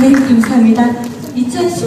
네, 감사합니다. 2010년